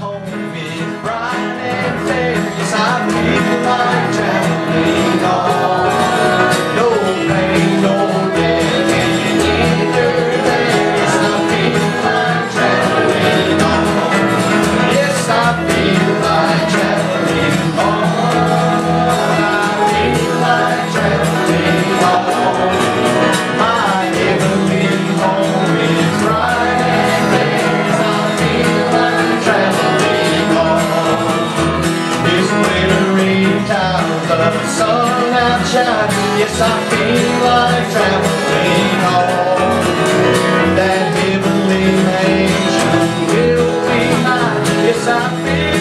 home. sunshine Yes, I feel like traveling home. That heavenly mansion will be mine. Yes, I feel